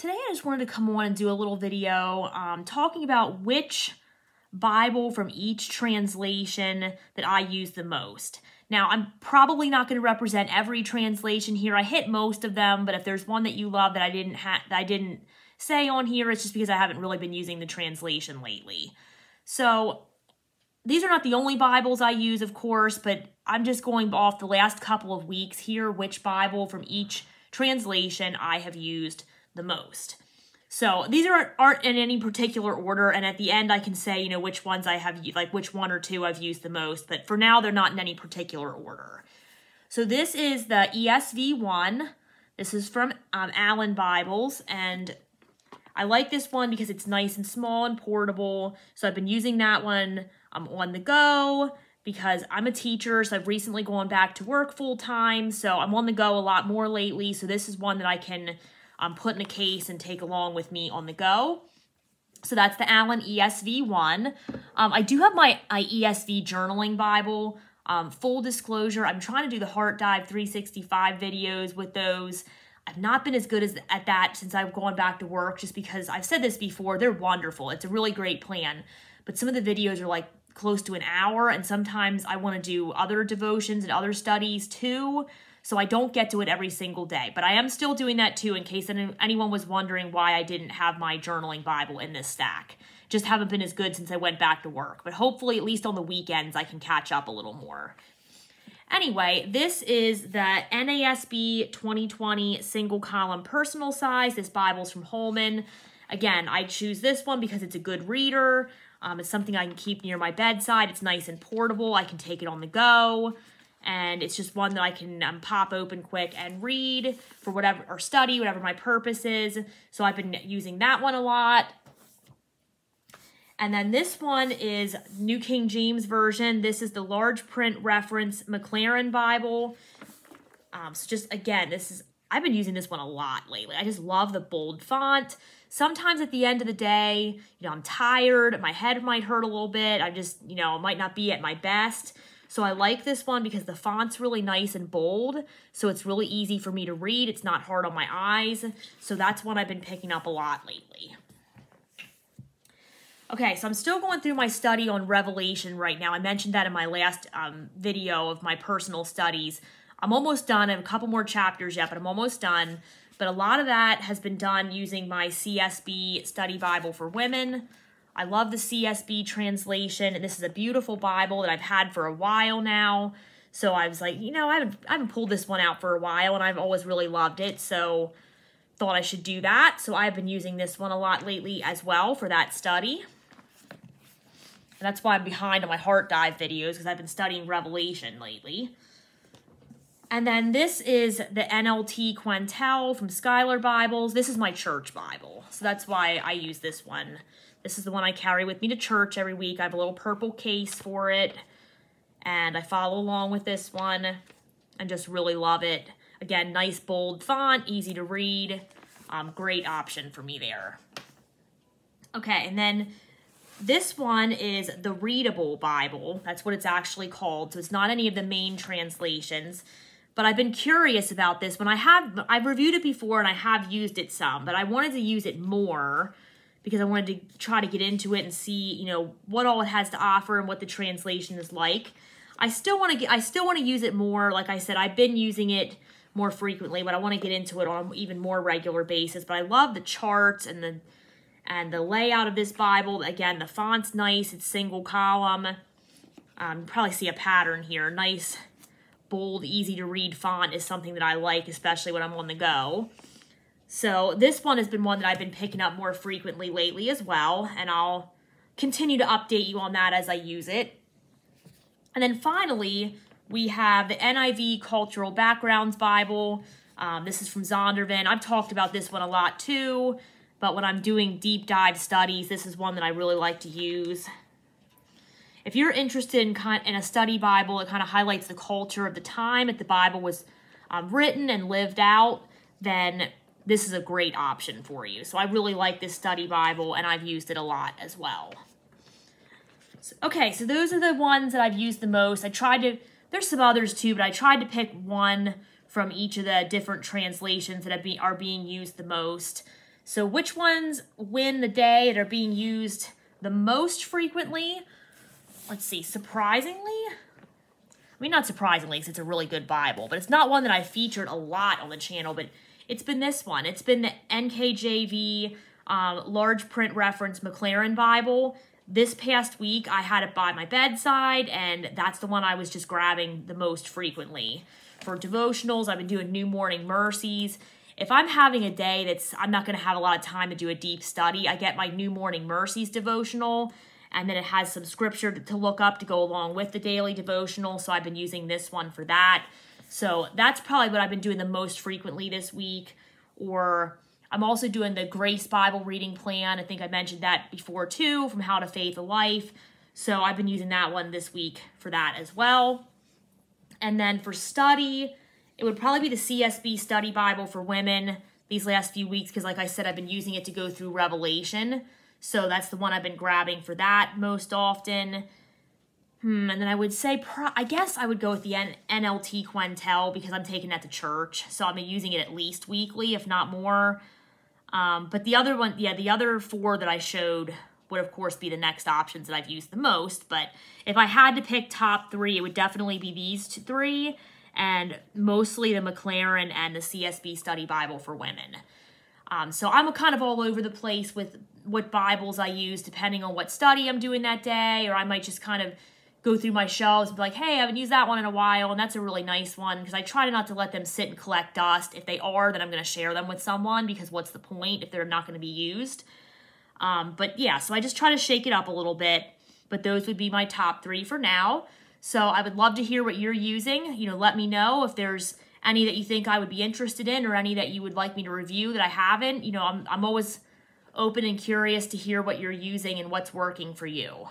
today I just wanted to come on and do a little video um, talking about which Bible from each translation that I use the most. Now, I'm probably not going to represent every translation here. I hit most of them, but if there's one that you love that I didn't that I didn't say on here, it's just because I haven't really been using the translation lately. So, these are not the only Bibles I use, of course, but I'm just going off the last couple of weeks here, which Bible from each translation I have used the most. So these are, aren't in any particular order, and at the end I can say, you know, which ones I have, like which one or two I've used the most, but for now they're not in any particular order. So this is the ESV one. This is from um, Allan Bibles, and I like this one because it's nice and small and portable. So I've been using that one um, on the go because I'm a teacher, so I've recently gone back to work full time, so I'm on the go a lot more lately. So this is one that I can um, put in a case and take along with me on the go. So that's the Allan ESV one. Um, I do have my, my ESV journaling Bible. Um, full disclosure, I'm trying to do the Heart Dive 365 videos with those. I've not been as good as at that since I've gone back to work just because I've said this before, they're wonderful. It's a really great plan. But some of the videos are like close to an hour and sometimes I want to do other devotions and other studies too. So I don't get to it every single day, but I am still doing that too in case anyone was wondering why I didn't have my journaling Bible in this stack. Just haven't been as good since I went back to work, but hopefully at least on the weekends I can catch up a little more. Anyway, this is the NASB 2020 single column personal size. This Bible's from Holman. Again, I choose this one because it's a good reader. Um, it's something I can keep near my bedside. It's nice and portable. I can take it on the go and it's just one that I can um, pop open quick and read for whatever, or study, whatever my purpose is. So I've been using that one a lot. And then this one is New King James Version. This is the large print reference Maclaren Bible. Um, so just, again, this is, I've been using this one a lot lately. I just love the bold font. Sometimes at the end of the day, you know, I'm tired, my head might hurt a little bit. I just, you know, might not be at my best. So I like this one because the font's really nice and bold, so it's really easy for me to read. It's not hard on my eyes, so that's one I've been picking up a lot lately. Okay, so I'm still going through my study on Revelation right now. I mentioned that in my last um, video of my personal studies. I'm almost done. I have a couple more chapters yet, but I'm almost done. But a lot of that has been done using my CSB Study Bible for Women. I love the CSB translation. And this is a beautiful Bible that I've had for a while now. So I was like, you know, I haven't, I haven't pulled this one out for a while and I've always really loved it. So thought I should do that. So I've been using this one a lot lately as well for that study. And that's why I'm behind on my heart dive videos because I've been studying Revelation lately. And then this is the NLT Quentel from Schuyler Bibles. This is my church Bible. So that's why I use this one. This is the one I carry with me to church every week. I have a little purple case for it. And I follow along with this one and just really love it. Again, nice bold font, easy to read. Um, great option for me there. Okay, and then this one is the Readable Bible. That's what it's actually called. So it's not any of the main translations. But I've been curious about this. When I have, I've reviewed it before and I have used it some, but I wanted to use it more because I wanted to try to get into it and see, you know, what all it has to offer and what the translation is like. I still want to get I still want to use it more. Like I said, I've been using it more frequently, but I want to get into it on even more regular basis. But I love the charts and the and the layout of this Bible. Again, the font's nice. It's single column. Um, probably see a pattern here. Nice, bold, easy to read font is something that I like, especially when I'm on the go. So this one has been one that I've been picking up more frequently lately as well, and I'll continue to update you on that as I use it. And then finally, we have the NIV Cultural Backgrounds Bible. Um, this is from Zondervan. I've talked about this one a lot too, but when I'm doing deep dive studies, this is one that I really like to use. If you're interested in, kind, in a study Bible, it kind of highlights the culture of the time that the Bible was um, written and lived out, then this is a great option for you. So I really like this study Bible and I've used it a lot as well. So, okay, so those are the ones that I've used the most. I tried to, there's some others too, but I tried to pick one from each of the different translations that are being used the most. So which ones win the day that are being used the most frequently? Let's see, surprisingly, I mean, not surprisingly, because it's a really good Bible, but it's not one that I featured a lot on the channel, but it's been this one. It's been the NKJV um, large print reference Maclaren Bible. This past week, I had it by my bedside, and that's the one I was just grabbing the most frequently. For devotionals, I've been doing New Morning Mercies. If I'm having a day that's, I'm not going to have a lot of time to do a deep study, I get my New Morning Mercies devotional and then it has some scripture to look up to go along with the daily devotional. So I've been using this one for that. So that's probably what I've been doing the most frequently this week. Or I'm also doing the Grace Bible reading plan. I think I mentioned that before too, from How to Faith a Life. So I've been using that one this week for that as well. And then for study, it would probably be the CSB Study Bible for women these last few weeks because, like I said, I've been using it to go through Revelation. So that's the one I've been grabbing for that most often. Hmm, and then I would say, I guess I would go with the N NLT Quentel because I'm taking that to church. So I'm using it at least weekly, if not more. Um, but the other one, yeah, the other four that I showed would, of course, be the next options that I've used the most. But if I had to pick top three, it would definitely be these three and mostly the Maclaren and the CSB Study Bible for Women. Um, so I'm kind of all over the place with what Bibles I use depending on what study I'm doing that day, or I might just kind of go through my shelves and be like, hey, I haven't used that one in a while, and that's a really nice one because I try not to let them sit and collect dust. If they are, then I'm going to share them with someone because what's the point if they're not going to be used? Um, but yeah, so I just try to shake it up a little bit, but those would be my top three for now. So I would love to hear what you're using. You know, let me know if there's any that you think I would be interested in or any that you would like me to review that I haven't. You know, I'm, I'm always open and curious to hear what you're using and what's working for you.